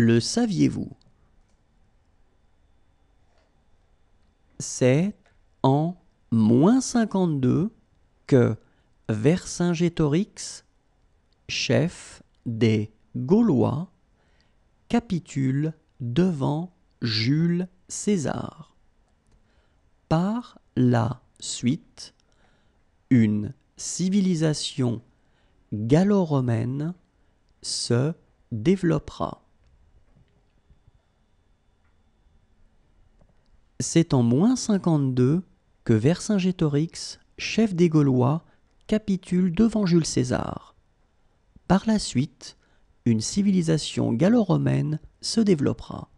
Le saviez-vous? C'est en moins 52 que Vercingétorix, chef des Gaulois, capitule devant Jules César. Par la suite, une civilisation gallo-romaine se développera. C'est en moins 52 que Vercingétorix, chef des Gaulois, capitule devant Jules César. Par la suite, une civilisation gallo-romaine se développera.